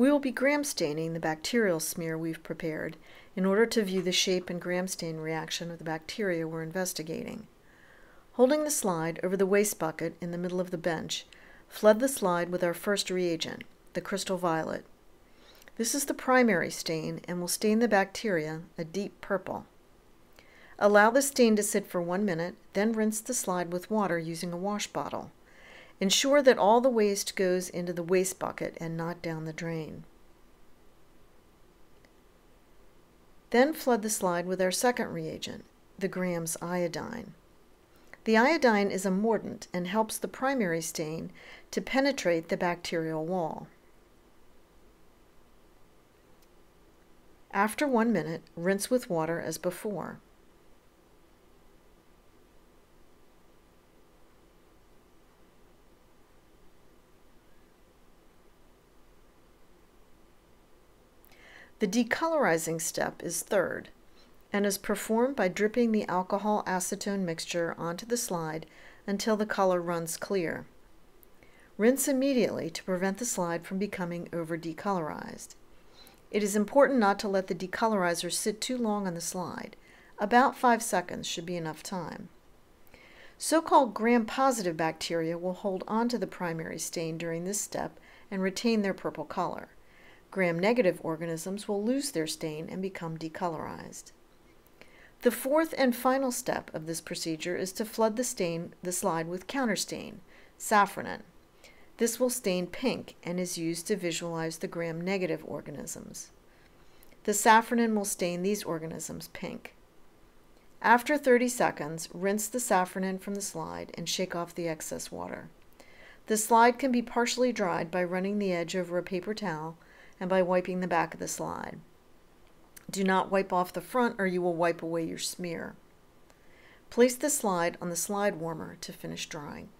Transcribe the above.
We will be gram staining the bacterial smear we've prepared in order to view the shape and gram stain reaction of the bacteria we're investigating. Holding the slide over the waste bucket in the middle of the bench, flood the slide with our first reagent, the crystal violet. This is the primary stain and will stain the bacteria a deep purple. Allow the stain to sit for one minute, then rinse the slide with water using a wash bottle. Ensure that all the waste goes into the waste bucket and not down the drain. Then flood the slide with our second reagent, the grams iodine. The iodine is a mordant and helps the primary stain to penetrate the bacterial wall. After one minute, rinse with water as before. The decolorizing step is third and is performed by dripping the alcohol acetone mixture onto the slide until the color runs clear. Rinse immediately to prevent the slide from becoming over decolorized. It is important not to let the decolorizer sit too long on the slide. About 5 seconds should be enough time. So-called gram-positive bacteria will hold onto the primary stain during this step and retain their purple color. Gram-negative organisms will lose their stain and become decolorized. The fourth and final step of this procedure is to flood the stain the slide with counterstain, safranin. This will stain pink and is used to visualize the gram-negative organisms. The safranin will stain these organisms pink. After 30 seconds, rinse the safranin from the slide and shake off the excess water. The slide can be partially dried by running the edge over a paper towel and by wiping the back of the slide. Do not wipe off the front or you will wipe away your smear. Place the slide on the slide warmer to finish drying.